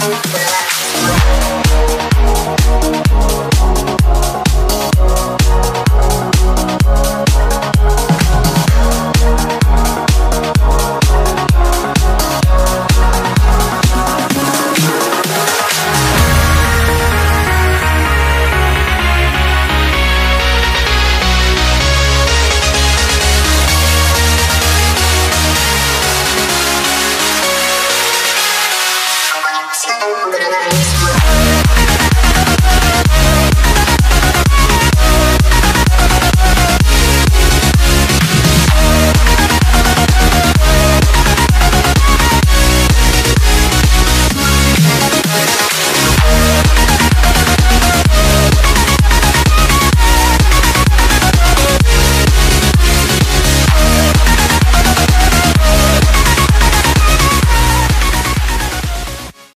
Bye. Gracias.